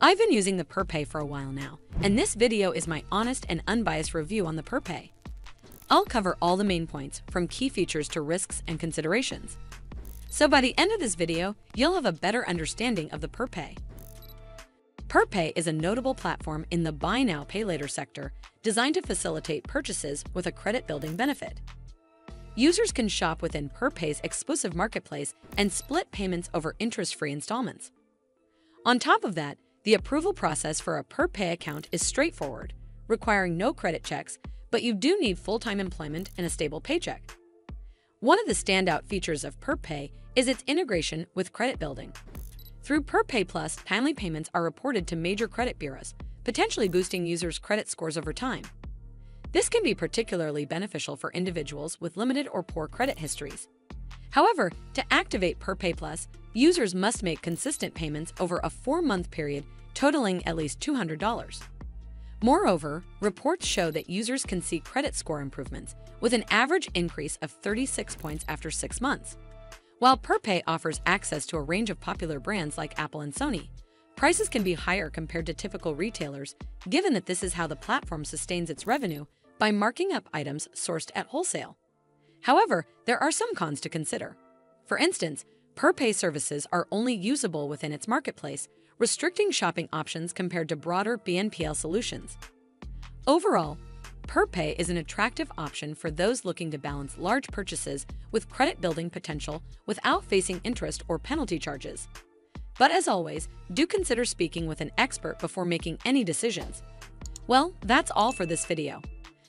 I've been using the PerPay for a while now, and this video is my honest and unbiased review on the PerPay. I'll cover all the main points, from key features to risks and considerations. So by the end of this video, you'll have a better understanding of the PerPay. PerPay is a notable platform in the buy now, pay later sector designed to facilitate purchases with a credit building benefit. Users can shop within PerPay's exclusive marketplace and split payments over interest free installments. On top of that, the approval process for a PerPay account is straightforward, requiring no credit checks, but you do need full-time employment and a stable paycheck. One of the standout features of PerPay is its integration with credit building. Through PerPay Plus, timely payments are reported to major credit bureaus, potentially boosting users' credit scores over time. This can be particularly beneficial for individuals with limited or poor credit histories. However, to activate PerPay Plus, users must make consistent payments over a four-month period totaling at least $200. Moreover, reports show that users can see credit score improvements, with an average increase of 36 points after six months. While PerPay offers access to a range of popular brands like Apple and Sony, prices can be higher compared to typical retailers, given that this is how the platform sustains its revenue by marking up items sourced at wholesale. However, there are some cons to consider. For instance, PerPay services are only usable within its marketplace, restricting shopping options compared to broader BNPL solutions. Overall, PerPay is an attractive option for those looking to balance large purchases with credit building potential without facing interest or penalty charges. But as always, do consider speaking with an expert before making any decisions. Well, that's all for this video.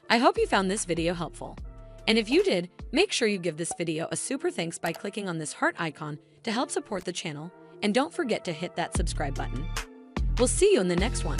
I hope you found this video helpful. And if you did, make sure you give this video a super thanks by clicking on this heart icon to help support the channel and don't forget to hit that subscribe button. We'll see you in the next one.